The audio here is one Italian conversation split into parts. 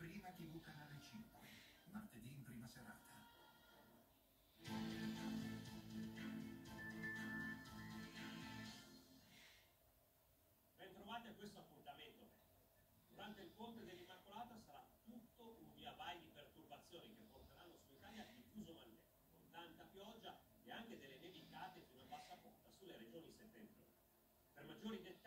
Prima TV Canale 5. Martedì in prima serata. Bentrovati a questo appuntamento. Durante il ponte dell'Immacolata sarà tutto un via vai di perturbazioni che porteranno su Italia diffuso maledetto, con tanta pioggia e anche delle nevicate fino a bassa quota sulle regioni settentrionali. Per maggiori dettagli,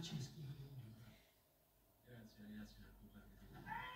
Grazie, grazie per accompagnarmi.